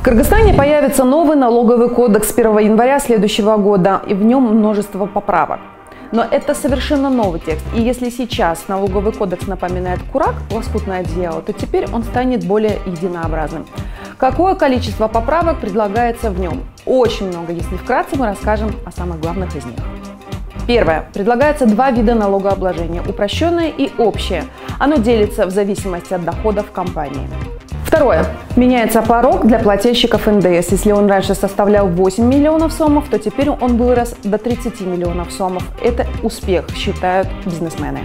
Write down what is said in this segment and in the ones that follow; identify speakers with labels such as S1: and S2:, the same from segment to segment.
S1: В Кыргызстане появится новый налоговый кодекс с 1 января следующего года, и в нем множество поправок. Но это совершенно новый текст. И если сейчас налоговый кодекс напоминает курак, лоскутное одеяло, то теперь он станет более единообразным. Какое количество поправок предлагается в нем? Очень много. Если вкратце, мы расскажем о самых главных из них. Первое. Предлагается два вида налогообложения – упрощенное и общее. Оно делится в зависимости от доходов компании. Второе. Меняется порог для плательщиков НДС. Если он раньше составлял 8 миллионов сомов, то теперь он вырос до 30 миллионов сомов. Это успех, считают бизнесмены.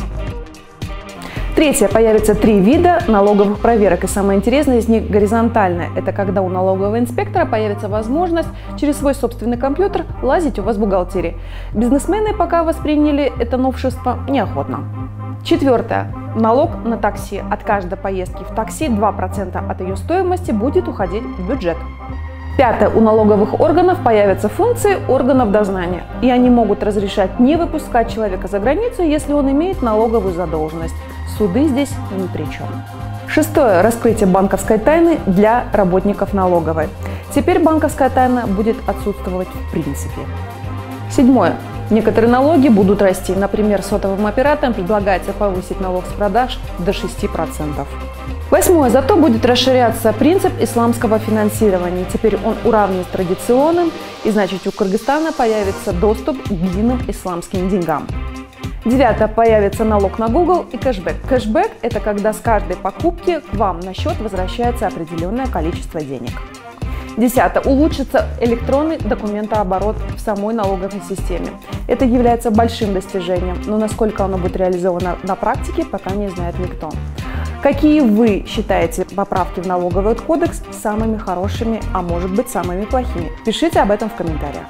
S1: Третье. Появится три вида налоговых проверок. И самое интересное из них горизонтальное. Это когда у налогового инспектора появится возможность через свой собственный компьютер лазить у вас в бухгалтерии. Бизнесмены пока восприняли это новшество неохотно. Четвертое. Налог на такси. От каждой поездки в такси 2% от ее стоимости будет уходить в бюджет. Пятое. У налоговых органов появятся функции органов дознания, и они могут разрешать не выпускать человека за границу, если он имеет налоговую задолженность. Суды здесь ни при чем. Шестое. Раскрытие банковской тайны для работников налоговой. Теперь банковская тайна будет отсутствовать в принципе. Седьмое. Некоторые налоги будут расти. Например, сотовым операторам предлагается повысить налог с продаж до 6%. Восьмое. Зато будет расширяться принцип исламского финансирования. Теперь он уравнен с традиционным, и значит у Кыргызстана появится доступ к единым исламским деньгам. Девятое. Появится налог на Google и кэшбэк. Кэшбэк – это когда с каждой покупки к вам на счет возвращается определенное количество денег. Десятое. Улучшится электронный документооборот в самой налоговой системе. Это является большим достижением, но насколько оно будет реализовано на практике, пока не знает никто. Какие вы считаете поправки в налоговый кодекс самыми хорошими, а может быть самыми плохими? Пишите об этом в комментариях.